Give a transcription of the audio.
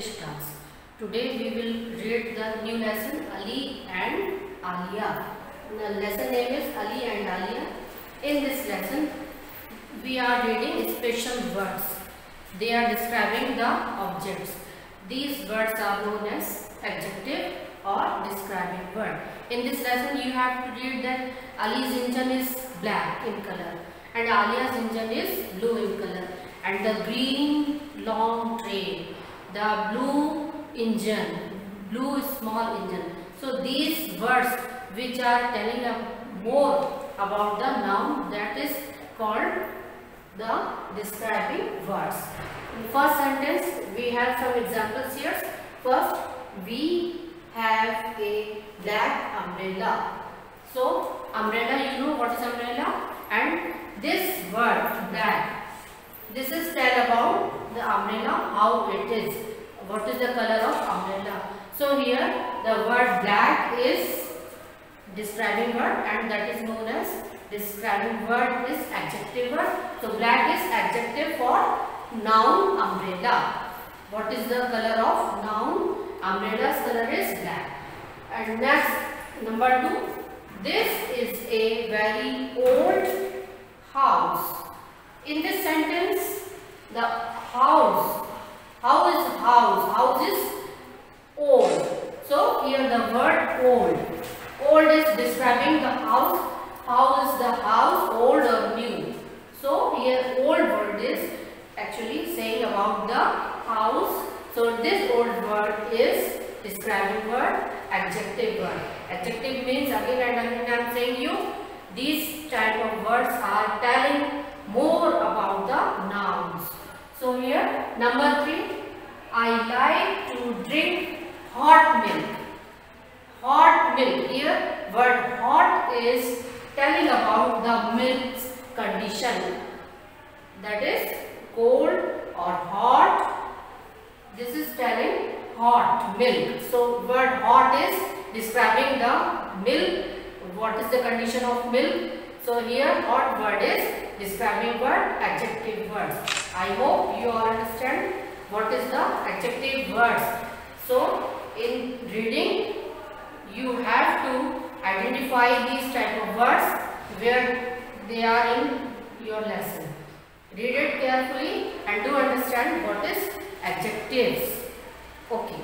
Today we will read the new lesson Ali and Alia. The lesson name is Ali and Alia. In this lesson we are reading special words. They are describing the objects. These words are known as adjective or describing word. In this lesson you have to read that Ali's engine is black in color and Alia's engine is blue in color and the green long train, the blue engine, blue small engine. So these words which are telling more about the noun that is called the describing words. In first sentence we have some examples here. First we have a black umbrella. So umbrella you know what is umbrella and this word black this is tell about the umbrella how it is. What is the color of umbrella? So here the word black is describing word and that is known as describing word is adjective word. So black is adjective for noun umbrella. What is the color of noun? Umbrella's color is black. And next number 2 this is a very old house. In this sentence the house. How is house? House is old. So here the word old. Old is describing the house. How is the house? Old or new? So here old word is actually saying about the house. So this old word is describing word adjective word. Adjective means again and again i am saying you these type of words are telling more about the nouns so here number 3 i like to drink hot milk. Hot milk. Here word hot is telling about the milk's condition. That is cold or hot. This is telling hot milk. So word hot is describing the milk. What is the condition of milk? So here hot word is describing word adjective words. I hope you all understand what is the adjective words so in reading you have to identify these type of words where they are in your lesson. Read it carefully and do understand what is adjectives. Okay